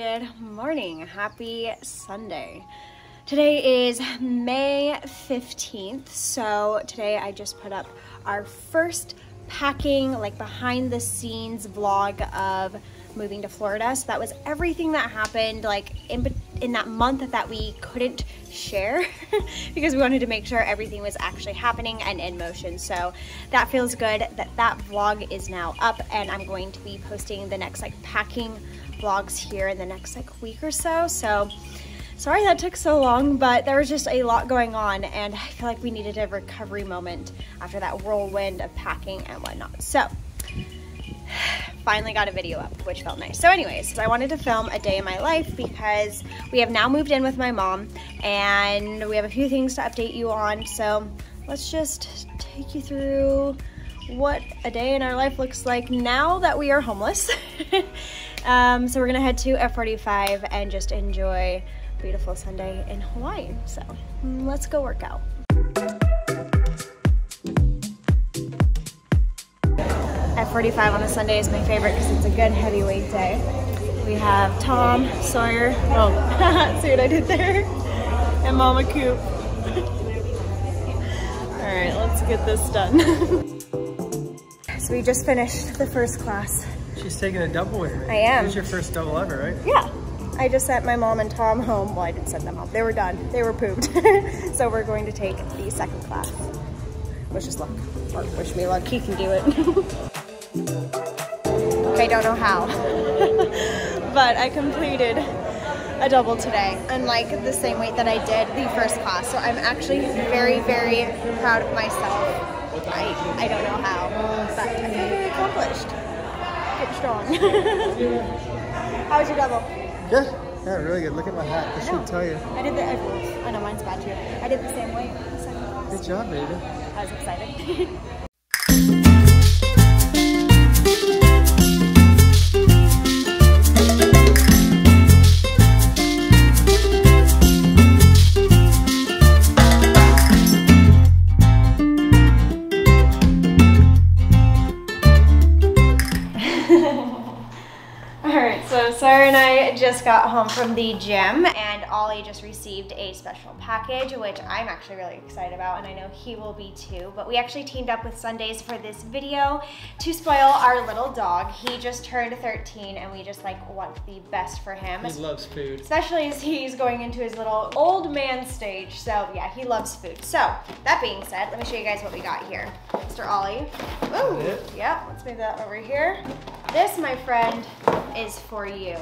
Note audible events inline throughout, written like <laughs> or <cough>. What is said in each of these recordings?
Good morning. Happy Sunday. Today is May 15th. So today I just put up our first packing, like behind the scenes vlog of moving to Florida. So that was everything that happened like in, in that month that we couldn't share <laughs> because we wanted to make sure everything was actually happening and in motion. So that feels good that that vlog is now up and I'm going to be posting the next like packing vlogs here in the next like week or so. So sorry that took so long, but there was just a lot going on and I feel like we needed a recovery moment after that whirlwind of packing and whatnot. So <sighs> finally got a video up, which felt nice. So anyways, I wanted to film a day in my life because we have now moved in with my mom and we have a few things to update you on. So let's just take you through what a day in our life looks like now that we are homeless. <laughs> um, so we're gonna head to F45 and just enjoy beautiful Sunday in Hawaii. So let's go work out. F45 on a Sunday is my favorite because it's a good heavyweight day. We have Tom, Sawyer, oh, <laughs> see what I did there? And Mama Coop. <laughs> All right, let's get this done. We just finished the first class. She's taking a double with me. I am. This is your first double ever, right? Yeah. I just sent my mom and Tom home. Well, I didn't send them home. They were done. They were pooped. <laughs> so we're going to take the second class. Wish us luck. Or wish me luck. He can do it. <laughs> I don't know how. <laughs> but I completed a double today, unlike the same weight that I did the first class. So I'm actually very, very proud of myself. I, I don't know how, but I think it accomplished. Get strong. <laughs> how was your double? Good. Yeah, really good. Look at my hat. This should tell you. I did the, I know mine's bad too. I did the same way. the. Good job, baby. I was excited. <laughs> just got home from the gym and Ollie just received a special package, which I'm actually really excited about and I know he will be too. But we actually teamed up with Sundays for this video to spoil our little dog. He just turned 13 and we just like want the best for him. He loves food. Especially as he's going into his little old man stage. So yeah, he loves food. So that being said, let me show you guys what we got here. Mr. Ollie. Ooh, it? yeah, let's move that over here. This, my friend, is for you.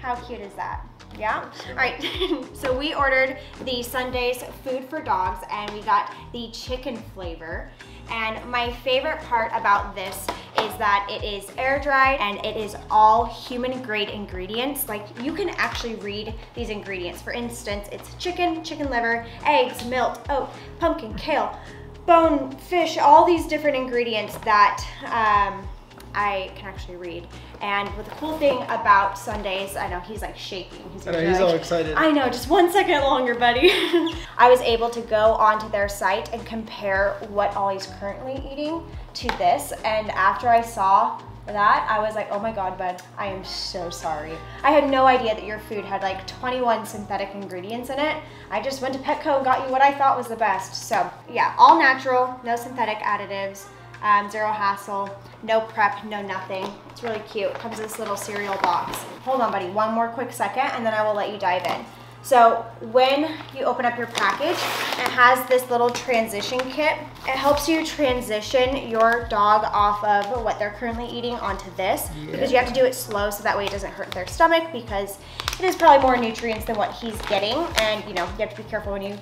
How cute is that? Yeah? All right, <laughs> so we ordered the Sundays food for dogs and we got the chicken flavor. And my favorite part about this is that it is air dried and it is all human grade ingredients. Like you can actually read these ingredients. For instance, it's chicken, chicken liver, eggs, milk, oat, pumpkin, kale, bone, fish, all these different ingredients that um, I can actually read. And the cool thing about Sundays, I know he's like shaking. He's, I know, he's like, all excited. I know, just one second longer, buddy. <laughs> I was able to go onto their site and compare what Ollie's currently eating to this. And after I saw that, I was like, oh my God, bud, I am so sorry. I had no idea that your food had like 21 synthetic ingredients in it. I just went to Petco and got you what I thought was the best. So yeah, all natural, no synthetic additives um, zero hassle, no prep, no nothing. It's really cute. Comes in this little cereal box. Hold on, buddy, one more quick second, and then I will let you dive in. So when you open up your package, it has this little transition kit. It helps you transition your dog off of what they're currently eating onto this Yeah. because you have to do it slow so that way it doesn't hurt their stomach because it is probably more nutrients than what he's getting. And you know, you have to be careful when you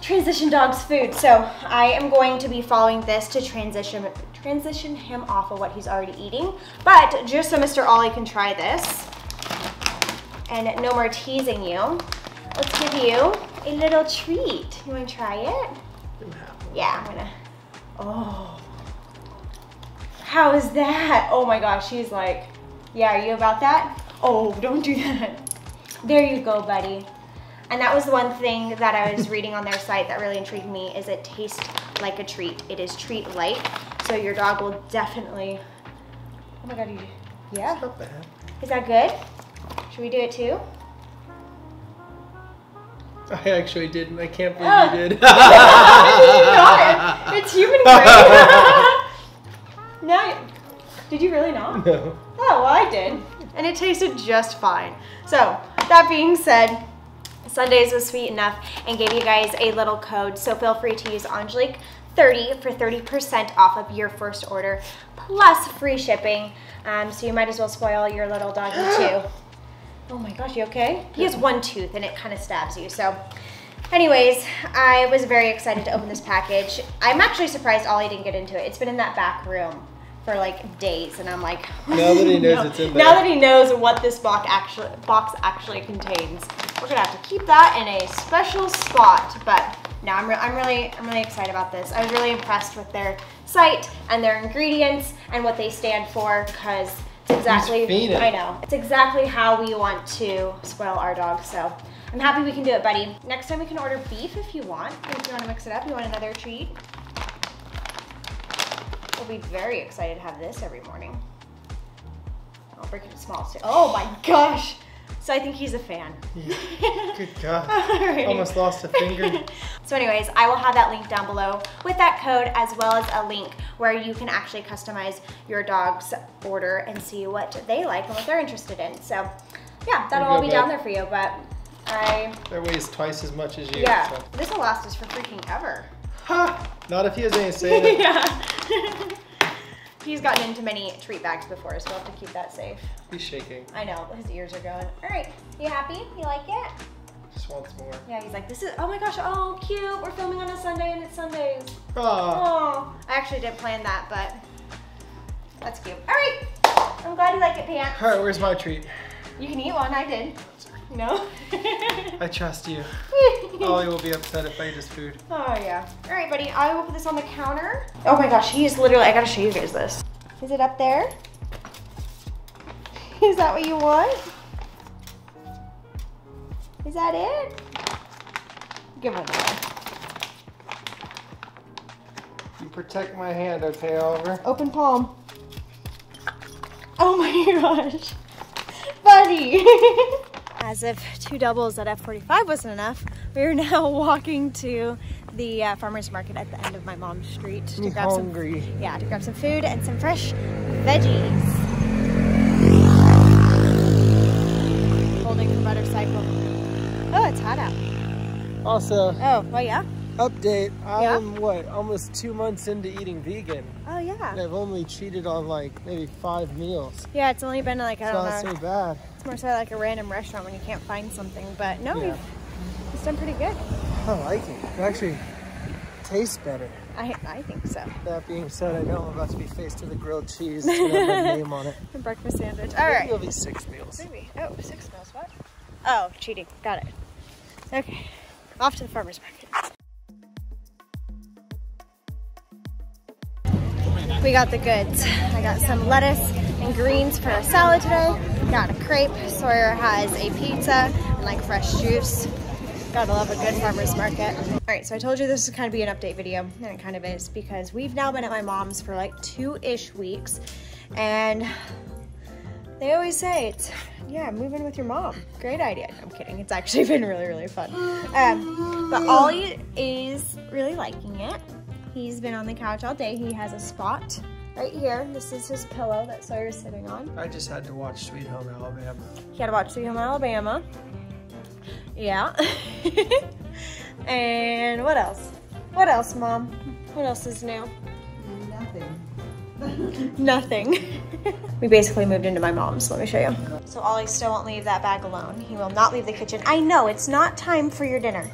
transition dog's food. So I am going to be following this to transition transition him off of what he's already eating. But just so Mr. Ollie can try this and no more teasing you, let's give you a little treat. You wanna try it? Yeah, I'm gonna, oh. How is that? Oh my gosh, she's like, yeah, are you about that? Oh, don't do that. There you go, buddy. And that was the one thing that I was reading on their site that really intrigued me is it tastes like a treat. It is treat light, so your dog will definitely, oh my God, you, yeah. Not bad. Is that good? Should we do it too? I actually didn't. I can't believe Oh. you did. <laughs> not. It's human <laughs> grade. <laughs> no, did you really not? no. Oh, well, I did. And it tasted just fine. So, that being said, Sundays was sweet enough and gave you guys a little code. So, feel free to use Angelique 30 for 30% off of your first order plus free shipping. Um, so, you might as well spoil your little doggy <gasps> too. Oh my gosh, you okay? He has one tooth and it kind of stabs you. So, anyways, I was very excited to open this package. I'm actually surprised Ollie didn't get into it. It's been in that back room for like days, and I'm like, <laughs> Now that he knows No. it's in Now that he knows what this box actually box actually contains, we're gonna have to keep that in a special spot. But no, I'm, re- I'm really I'm really excited about this. I was really impressed with their site and their ingredients and what they stand for because it's exactly. I know it's exactly how we want to spoil our dog. So. I'm happy we can do it, buddy. Next time we can order beef if you want. If you want to mix it up, you want another treat. Be very excited to have this every morning. I'll break it small too. Oh my gosh! So I think he's a fan. Good <laughs> God. Alrighty. Almost lost a finger. <laughs> So anyways, I will have that link down below with that code as well as a link where you can actually customize your dog's order and see what they like and what they're interested in. So yeah, that'll all be down there for you, but I, That weighs twice as much as you. yeah, so. this will last us for freaking ever. Ha! Not if he has any say in it. yeah. <laughs> He's gotten into many treat bags before, so we'll have to keep that safe. He's shaking. I know, his ears are going. All right, you happy? You like it? Just wants more. Yeah, he's like, this is, oh my gosh, oh, cute. We're filming on a Sunday and it's Sundays. Ah. Oh, I actually didn't plan that, but that's cute. All right, I'm glad you like it, Pants. All right, where's my treat? You can eat one, I did. No? I trust you. <laughs> Oh, Ollie will be upset if I eat his food. Oh yeah. All right, buddy. I will put this on the counter. Oh my gosh, he is literally. I gotta show you guys this. Is it up there? <laughs> Is that what you want? Is that it? Give it away. You protect my hand, okay, Oliver? Open palm. Oh my <laughs> gosh, buddy. As if two doubles at F45 wasn't enough, we are now <laughs> walking to the uh, farmer's market at the end of my mom's street to grab some hungry. Yeah, to grab some food and some fresh veggies. Holding the motorcycle. Oh, it's hot out. Also, Oh, well, yeah. Update. Yeah? I'm what? Almost two months into eating vegan. Oh, yeah. And. I've only cheated on like maybe five meals. Yeah, it's only been like, I It's don't not know. so bad. It's more so like a random restaurant when you can't find something. But no, Yeah. we've it's done pretty good. I like it. It actually tastes better. I, I think so. That being said, I know I'm about to be faced with a grilled cheese. <laughs> Have my name on it. A breakfast sandwich. All Maybe right. It'll be six meals. Maybe. Oh, six meals. What? Oh, cheating. Got it. Okay. Off to the farmer's market. We got the goods. I got some lettuce and greens for a salad today. Got a crepe. Sawyer has a pizza and like fresh juice. Gotta love a good farmer's market. All right, so I told you this is kind of be an update video, and it kind of is because we've now been at my mom's for like two-ish weeks, and they always say it's, yeah, move in with your mom. Great idea. I'm kidding. It's actually <laughs> been really, really fun. Um, but Ollie is really liking it. He's been on the couch all day. He has a spot right here. This is his pillow that Sawyer's sitting on. I just had to watch Sweet Home Alabama. He had to watch Sweet Home Alabama. Yeah. <laughs> and what else? What else, Mom? What else is new? Nothing. <laughs> Nothing. <laughs> we basically moved into my mom's. Let me show you. So Ollie still won't leave that bag alone. He will not leave the kitchen. I know, it's not time for your dinner.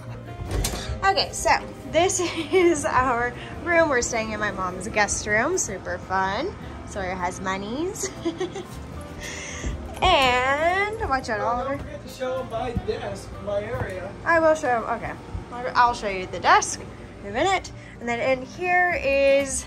Okay, so this is our room. We're staying in my mom's guest room. Super fun. Sawyer has monies. <laughs> and watch out, Oliver. forget to show them my desk, my area. I will show. Okay, I'll show you the desk in a minute, and then in here is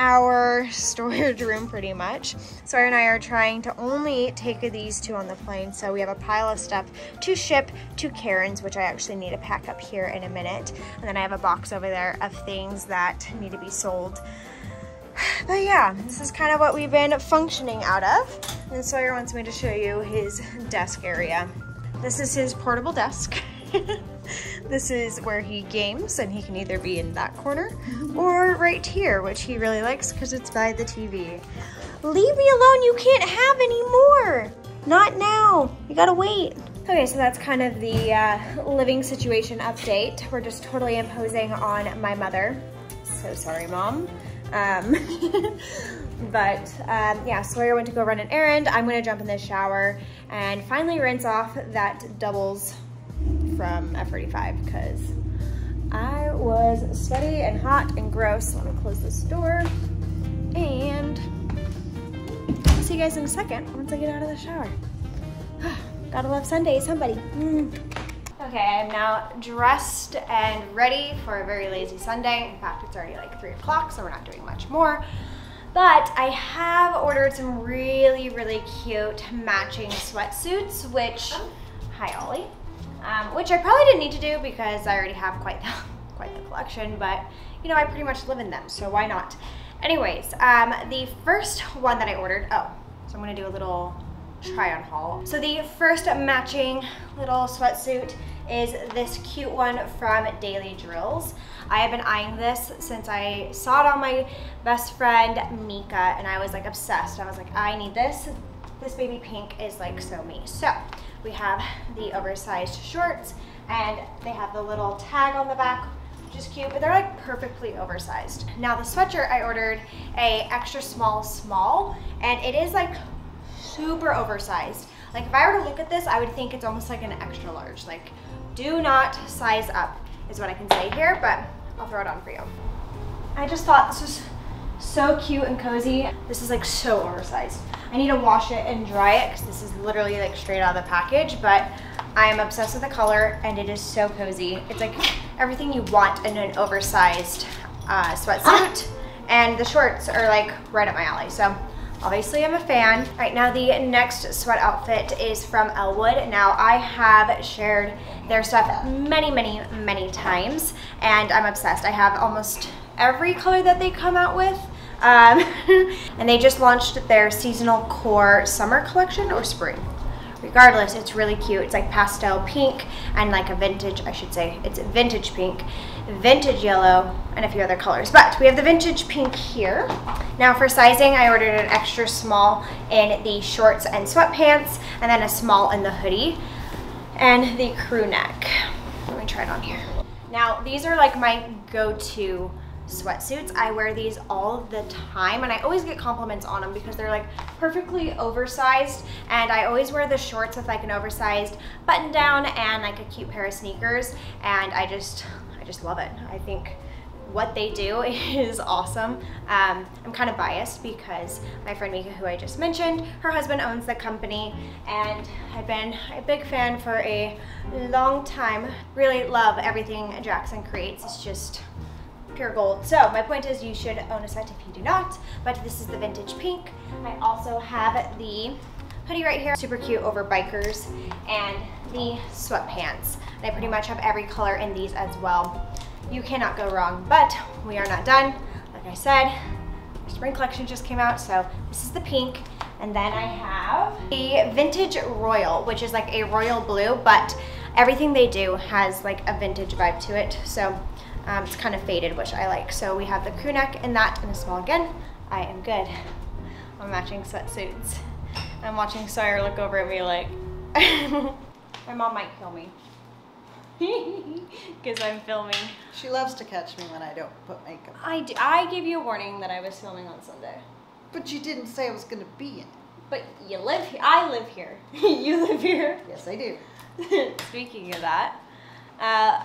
our <laughs> storage room, pretty much. Sawyer and I are trying to only take these two on the plane, so we have a pile of stuff to ship to Karen's, which I actually need to pack up here in a minute, and then I have a box over there of things that need to be sold <sighs> But yeah, this is kind of what we've been functioning out of. And Sawyer wants me to show you his desk area. This is his portable desk. <laughs> this is where he games and he can either be in that corner or right here, which he really likes because it's by the TV. Leave me alone, you can't have any more. Not now, you gotta wait. Okay, so that's kind of the uh, living situation update. We're just totally imposing on my mother. So sorry, mom. Um, <laughs> but um, yeah, Sawyer went to go run an errand. I'm gonna jump in the shower and finally rinse off that doubles from F35 because I was sweaty and hot and gross. Let me close this door and I'll see you guys in a second once I get out of the shower. <sighs> Gotta love Sundays, somebody. Mm. Okay, I'm now dressed and ready for a very lazy Sunday. In fact, it's already like three o'clock, so we're not doing much more. But I have ordered some really, really cute matching sweatsuits, which, hi Ollie, um, which I probably didn't need to do because I already have quite the, <laughs> quite the collection, but you know, I pretty much live in them, so why not? Anyways, um, the first one that I ordered, oh, so I'm gonna do a little try on haul. So the first matching little sweatsuit is this cute one from Daily Drills. I have been eyeing this since I saw it on my best friend Mika and I was like obsessed. I was like, I need this. This baby pink is like so me. So we have the oversized shorts and they have the little tag on the back which is cute, but they're like perfectly oversized. Now the sweatshirt I ordered a extra small small and it is like super oversized. Like if I were to look at this, I would think it's almost like an extra large. Like do not size up is what I can say here, but I'll throw it on for you. I just thought this was so cute and cozy. This is like so oversized. I need to wash it and dry it because this is literally like straight out of the package, but I am obsessed with the color and it is so cozy. It's like everything you want in an oversized uh, sweatsuit. <gasps> And the shorts are like right up my alley. So Obviously I'm a fan. Right now the next sweat outfit is from Ellwood. Now I have shared their stuff many, many, many times and I'm obsessed. I have almost every color that they come out with. Um, <laughs> and they just launched their seasonal core summer collection or spring. Regardless it's really cute. It's like pastel pink and like a vintage i should say it's vintage pink vintage yellow and a few other colors. But we have the vintage pink here. Now for sizing i ordered an extra small in the shorts and sweatpants and then a small in the hoodie and the crew neck. Let me try it on here. Now these are like my go-to sweatsuits. I wear these all the time and I always get compliments on them because they're like perfectly oversized and I always wear the shorts with like an oversized button down and like a cute pair of sneakers and I just, I just love it. I think what they do <laughs> is awesome. Um, I'm kind of biased because my friend Mika, who I just mentioned, her husband owns the company and I've been a big fan for a long time. Really love everything Jackson creates. It's just pure gold. So my point is you should own a set if you do not, but this is the vintage pink. I also have the hoodie right here, super cute over bikers, and the sweatpants. And I pretty much have every color in these as well. You cannot go wrong, but we are not done. Like I said, spring collection just came out, so this is the pink. And then I have the Vintage Royal, which is like a royal blue, but everything they do has like a vintage vibe to it. So um, it's kind of faded, which I like. So we have the crew neck in that in a small again. I am good on matching sweatsuits. I'm watching Sawyer look over at me like, <laughs> my mom might kill me. <laughs> Because I'm filming. She loves to catch me when I don't put makeup. I, do, I gave you a warning that I was filming on Sunday. But you didn't say I was going to be in it. But you live here. I live here. <laughs> you live here. Yes, I do. Speaking of that, uh,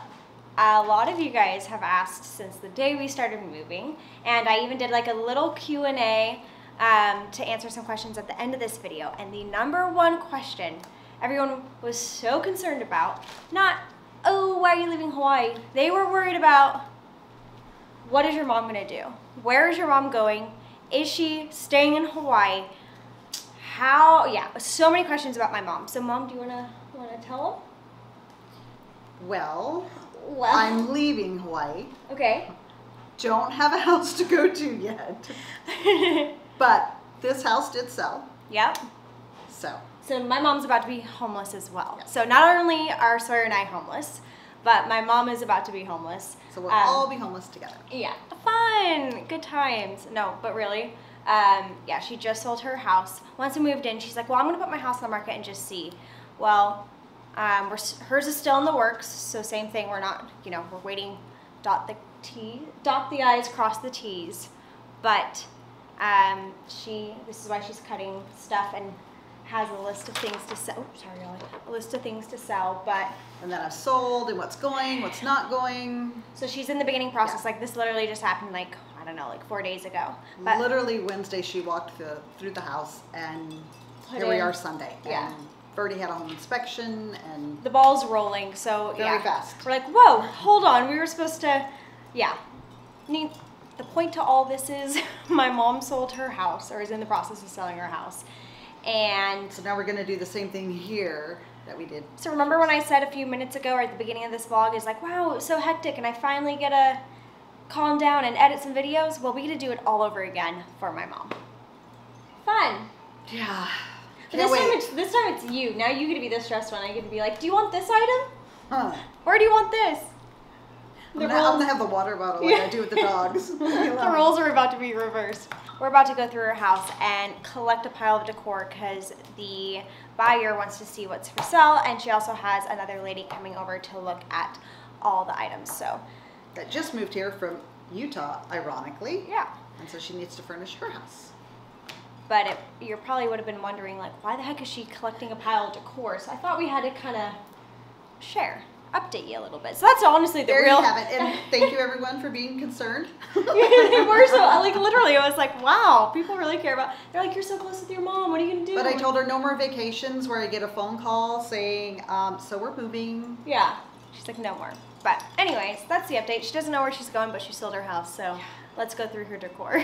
a lot of you guys have asked since the day we started moving and I even did like a little Q&A um, to answer some questions at the end of this video. And the number one question everyone was so concerned about not oh why are you leaving Hawaii? They were worried about what is your mom gonna do? Where is your mom going? Is she staying in Hawaii? How yeah so many questions about my mom. So mom do you want to want to tell them Well, well I'm leaving Hawaii. okay don't have a house to go to yet. <laughs> but this house did sell. yep. So So my mom's about to be homeless as well. So not only are Sawyer and I homeless, but my mom is about to be homeless. so we'll Um, all be homeless together. Yeah, fun, good times. No, but really, um, yeah, she just sold her house. Once we moved in, she's like, "Well, I'm gonna put my house on the market and just see." Well, um, we're, hers is still in the works, so same thing. We're not, you know, we're waiting. Dot the T, dot the I's, cross the T's. But um, she, this is why she's cutting stuff and has a list of things to sell. Oh, sorry. A list of things to sell, but. And then I've sold and what's going, what's not going. So she's in the beginning process. Yeah. Like this literally just happened like I don't know, like four days ago. But Literally Wednesday, she walked the, through the house, and here we are Sunday. Yeah. And Verdi had a home inspection, and the ball's rolling. So Very yeah, fast. we're like, whoa, hold on. We were supposed to, yeah. Need the point to all this is <laughs> my mom sold her house or is in the process of selling her house, and so now we're gonna do the same thing here that we did. So remember when I said a few minutes ago or at the beginning of this vlog is like, wow, it was so hectic and I finally get to calm down and edit some videos? Well, we get to do it all over again for my mom. Fun. Yeah. But this time it's this time it's you. Now you get to be the stressed one. I get to be like, do you want this item? Huh. Or do you want this? I'm The gonna, I'm gonna have the water bottle like I do with the <laughs> dogs. <laughs> the roles are about to be reversed. We're about to go through her house and collect a pile of decor because the buyer wants to see what's for sale, and she also has another lady coming over to look at all the items. So that just moved here from Utah, ironically. yeah. And so she needs to furnish her house. But it, you probably would have been wondering, like, why the heck is she collecting a pile of decor? So I thought we had to kind of share, update you a little bit. So that's honestly the There real. you have it. And <laughs> thank you everyone for being concerned. they were so like <laughs> literally. I was like, wow, people really care about. They're like, you're so close with your mom. What are you gonna do? But I told her no more vacations where I get a phone call saying, um, so we're moving. Yeah. She's like, no more. But anyways, that's the update. She doesn't know where she's going, but she sold her house. So let's go through her decor.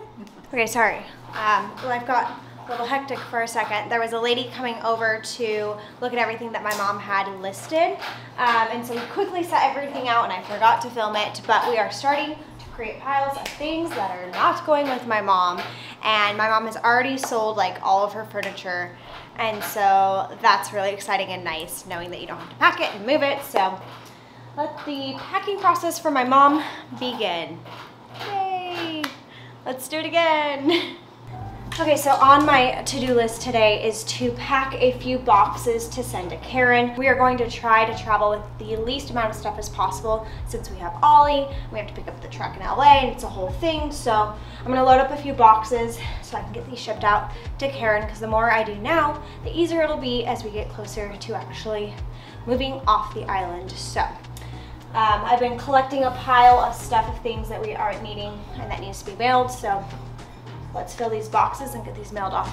<laughs> okay, sorry. Um, life got a little hectic for a second. There was a lady coming over to look at everything that my mom had listed. Um, and so we quickly set everything out and I forgot to film it, but we are starting to create piles of things that are not going with my mom. And my mom has already sold like all of her furniture. And so that's really exciting and nice knowing that you don't have to pack it and move it. So let the packing process for my mom begin. Let's do it again. Okay, so on my to-do list today is to pack a few boxes to send to Karen. We are going to try to travel with the least amount of stuff as possible since we have Ollie. We have to pick up the truck in LA and it's a whole thing. So I'm gonna load up a few boxes so I can get these shipped out to Karen because the more I do now, the easier it'll be as we get closer to actually moving off the island. So um, I've been collecting a pile of stuff of things that we aren't needing and that needs to be mailed. So let's fill these boxes and get these mailed off.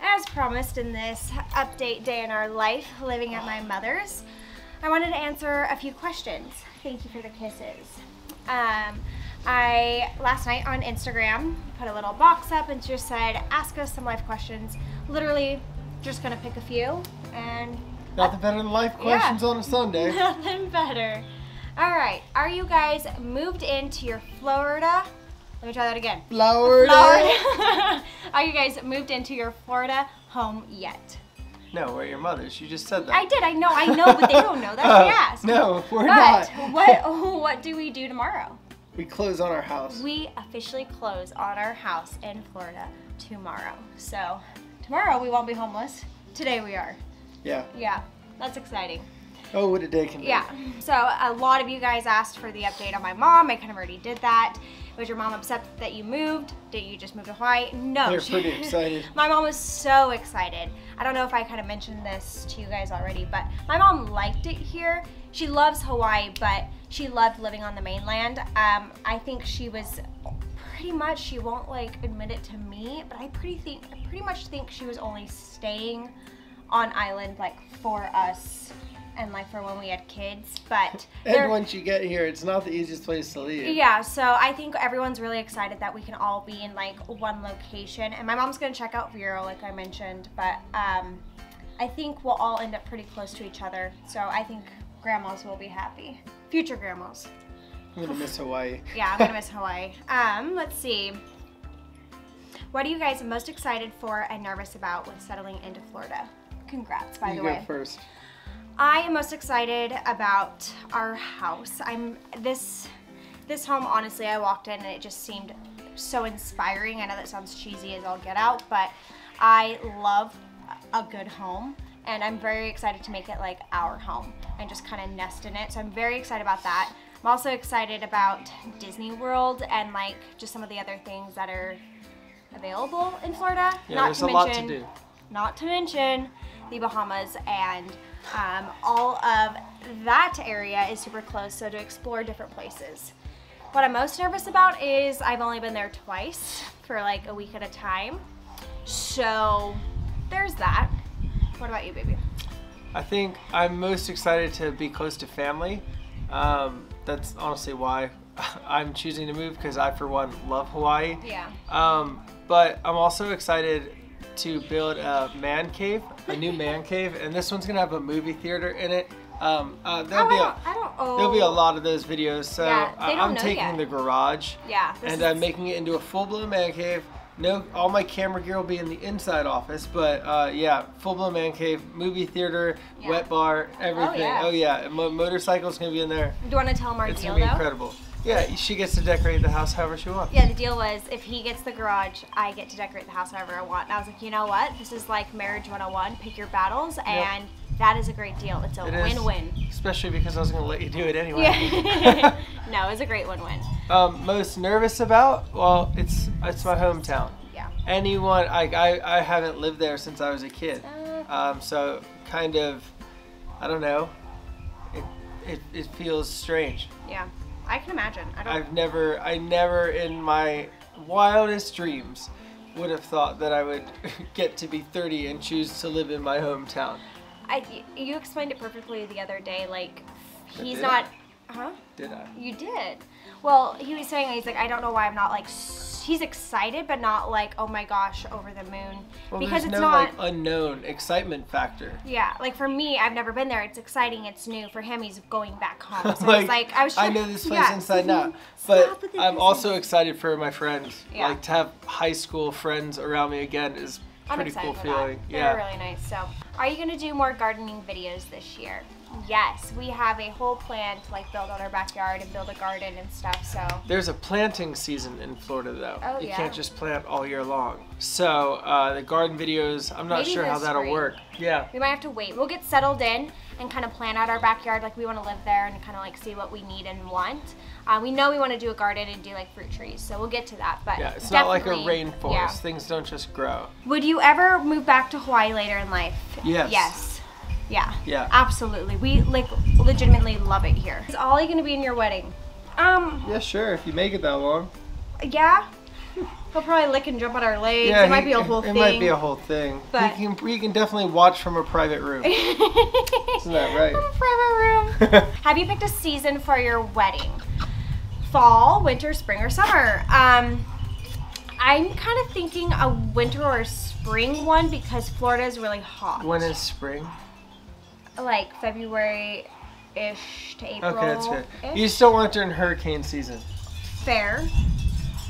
As promised in this update day in our life, living at my mother's, I wanted to answer a few questions. Thank you for the kisses. Um, I last night on Instagram put a little box up and just said, ask us some life questions. Literally, just gonna pick a few and Nothing better than life Yeah. questions on a Sunday. <laughs> nothing better. All right, are you guys moved into your Florida? Let me try that again. Florida. Florida. <laughs> are you guys moved into your Florida home yet? No, we're your mothers. You just said that. I did. I know. I know, but they don't know. That's why I asked. No, we're But not. what <laughs> what do we do tomorrow? We close on our house. We officially close on our house in Florida tomorrow. So tomorrow we won't be homeless. Today we are. Yeah. Yeah, that's exciting. Oh, what a day can be. Yeah. So a lot of you guys asked for the update on my mom. I kind of already did that. Was your mom upset that you moved? Did you just move to Hawaii? No. They're pretty excited. <laughs> my mom was so excited. I don't know if I kind of mentioned this to you guys already, but my mom liked it here. She loves Hawaii, but she loved living on the mainland. Um, I think she was pretty much. She won't like admit it to me, but I pretty think pretty much think she was only staying on island like for us and like for when we had kids. But <laughs> And once you get here, it's not the easiest place to leave. yeah, so I think everyone's really excited that we can all be in like one location. And my mom's gonna check out Vero, like I mentioned, but um, I think we'll all end up pretty close to each other. So I think grandmas will be happy. Future grandmas. I'm gonna miss Hawaii. <laughs> Yeah, I'm gonna miss Hawaii. Um, let's see. What are you guys most excited for and nervous about with settling into Florida? Congrats, by you the go way. first. I am most excited about our house. I'm this this home honestly I walked in and it just seemed so inspiring. I know that sounds cheesy as all get out, but I love a good home and I'm very excited to make it like our home and just kind of nest in it. So I'm very excited about that. I'm also excited about Disney World and like just some of the other things that are available in Florida. Yeah, there's a lot to do. Not to mention the Bahamas and um, all of that area is super close, so to explore different places. What I'm most nervous about is I've only been there twice for like a week at a time. So there's that. What about you, baby? I think I'm most excited to be close to family. Um, that's honestly why <laughs> I'm choosing to move because I, for one, love Hawaii. Yeah. Um, but I'm also excited to build a man cave, a new man cave, and this one's gonna have a movie theater in it. Um, uh, there'll Oh, be I a, don't, I don't oh. there'll be a lot of those videos. So Yeah, I, I'm taking yet. the garage Yeah. and I'm making it into a full-blown man cave. No, all my camera gear will be in the inside office, but uh, yeah, full-blown man cave, movie theater, Yeah. wet bar, everything. yeah. Oh yeah, and mo- motorcycle's gonna be in there. Do you want to tell our It's deal gonna be though? incredible. Yeah, she gets to decorate the house however she wants. Yeah, the deal was if he gets the garage, I get to decorate the house however I want. And I was like, you know what? This is like marriage 101. Pick your battles, and that is a great deal. It's a It win-win. Especially because I was gonna let you do it anyway. Yeah. <laughs> <laughs> no, it's a great win-win. um, most nervous about? Well, it's it's my hometown. Yeah. Anyone, I, I, I haven't lived there since I was a kid. Uh, Um, so kind of, I don't know. It, it, it feels strange. yeah. I can imagine. I don't. I've never, I never in my wildest dreams would have thought that I would <laughs> get to be 30 and choose to live in my hometown. I, you explained it perfectly the other day. Like, he's not. Huh? Did I? You did. Well, he was saying he's like, I don't know why I'm not like. He's excited, but not like, oh my gosh, over the moon, Well, because it's no not. like unknown excitement factor. Yeah, like for me, I've never been there. It's exciting. It's new. For him, he's going back home. <laughs> So like, it's like I was. I know this place yeah. inside and out, <laughs> but I'm business. also excited for my friends. Yeah. Like to have high school friends around me again is pretty cool feeling. that. Yeah. They're really nice. So, are you gonna do more gardening videos this year? Yes, we have a whole plan to like build on our backyard and build a garden and stuff. So, There's a planting season in Florida though. Oh, you yeah. can't just plant all year long. So uh, the garden videos, I'm not Maybe sure how that'll spring. work. Yeah. we might have to wait. We'll get settled in and kind of plan out our backyard. Like we want to live there and kind of like see what we need and want. Uh, we know we want to do a garden and do like fruit trees, so we'll get to that. But Yeah, it's not like a rainforest. yeah. Things don't just grow. Would you ever move back to Hawaii later in life? Yes. Yes. Yeah. Yeah. Absolutely. We like legitimately love it here. Is Ollie gonna be in your wedding? Um. Yeah, sure. If you make it that long. Yeah. He'll probably lick and jump on our legs. Yeah, it might he- be a whole it thing. It might be a whole thing. But- you can you can definitely watch from a private room. <laughs> Isn't that right? Private room. <laughs> Have you picked a season for your wedding? Fall, winter, spring, or summer? Um, I'm kind of thinking a winter or spring one because Florida is really hot. when is spring? Like February ish to April. Okay, that's good. You still don't want it during hurricane season. Fair.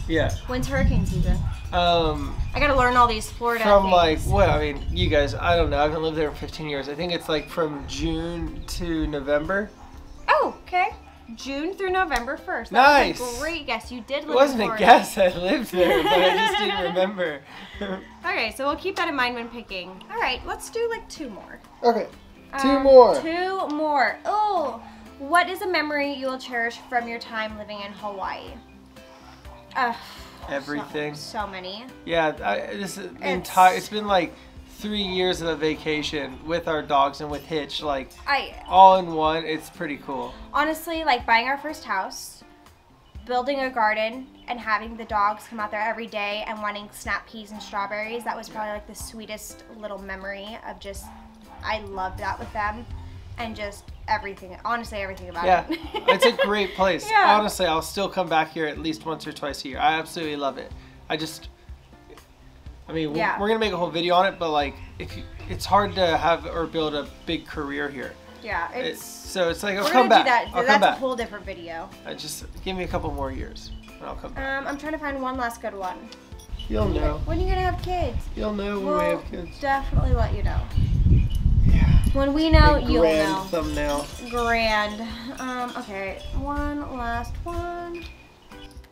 Yeah. When's hurricane season? Um, I gotta learn all these Florida from things. like what? I mean, you guys. I don't know. I haven't lived there in 15 years. I think it's like from June to November. Oh, okay. June through November 1st. That was Nice. a great guess. You did live It wasn't in a guess. I lived there, but I just didn't <laughs> remember. Okay, so we'll keep that in mind when picking. All right, let's do like two more. Okay, two Um, more. Two more. Oh, what is a memory you will cherish from your time living in Hawaii? Uh, Everything. So, so many. Yeah, I, this is It's- entire. It's been like three years of a vacation with our dogs and with Hitch, like I all in one. It's pretty cool. honestly like buying our first house, building a garden, and having the dogs come out there every day and wanting snap peas and strawberries. That was probably like the sweetest little memory of just. I loved that with them. and just everything. Honestly, everything about Yeah, it. Yeah, <laughs> it's a <laughs> great place. Yeah. Honestly, I'll still come back here at least once or twice a year. I absolutely love it. I just, I mean, we're- Yeah. we're gonna make a whole video on it, but like, if you, it's hard to have or build a big career here. yeah, It's, it's. so it's like, I'll come back. do that. I'll That's come a whole different video. I just give me a couple more years, and I'll come back. Um, I'm trying to find one last good one. You'll know. When are you gonna have kids? You'll know when we We'll have kids. definitely let you know. When we know, you'll grand know. thumbnail. Grand. Um, okay, one last one.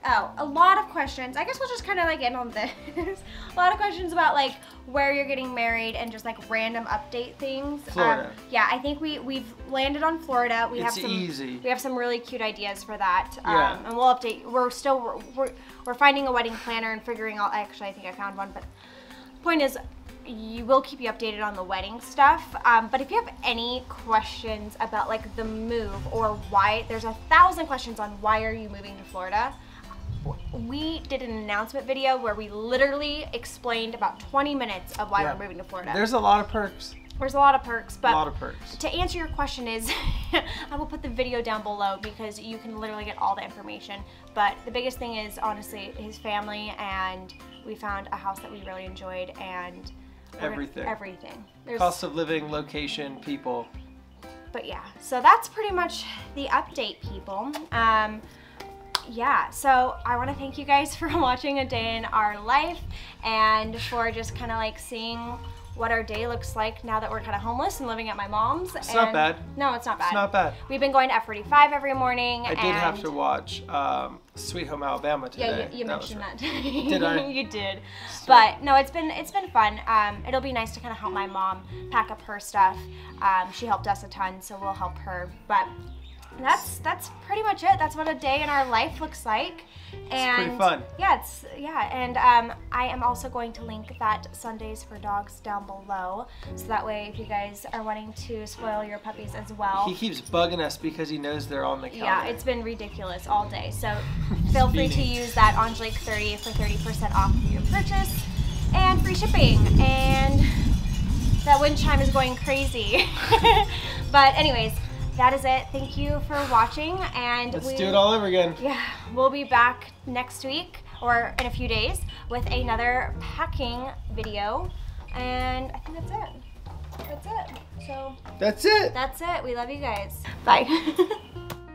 Oh, a lot of questions. I guess we'll just kind of like end on this. <laughs> a lot of questions about like where you're getting married and just like random update things. Florida. Um, yeah, I think we we've landed on Florida. We It's have some easy. we have some really cute ideas for that. Yeah. Um, and we'll update. We're still we're, we're we're finding a wedding planner and figuring out. Actually, I think I found one, but point is you will keep you updated on the wedding stuff um, but if you have any questions about like the move or why there's a thousand questions on why are you moving to florida we did an announcement video where we literally explained about 20 minutes of why Yeah. we're moving to florida There's a lot of perks. there's a lot of perks but a lot of perks. to answer your question is <laughs> i will put the video down below because you can literally get all the information but the biggest thing is honestly his family and we found a house that we really enjoyed and Everything. everything there's Cost of living, location, people. but yeah so that's pretty much the update people um yeah so i want to thank you guys <laughs> for watching a day in our life and for just kind of like seeing what our day looks like now that we're kind of homeless and living at my mom's It's not bad. no it's not bad It's not bad. we've been going to f45 every morning I did and have to watch um, Sweet Home Alabama today. yeah, you, you That mentioned that. Did I? <laughs> you did. But no, it's been it's been fun. Um, it'll be nice to kind of help my mom pack up her stuff. Um, she helped us a ton, so we'll help her. But that's that's pretty much it. That's what a day in our life looks like. And pretty fun. Yeah, it's yeah. And um, I am also going to link that Sundays for Dogs down below, so that way if you guys are wanting to spoil your puppies as well. He keeps bugging us because he knows they're on the counter. Yeah, it's been ridiculous all day. So <laughs> feel free to use that Angelique 30 for 30% off your purchase and free shipping. And that wind chime is going crazy. <laughs> but anyways, that is it. Thank you for watching and Let's we do it all over again. Yeah, we'll be back next week or in a few days with another packing video. And I think that's it. That's it. So That's it. that's it. We love you guys. Bye. <laughs>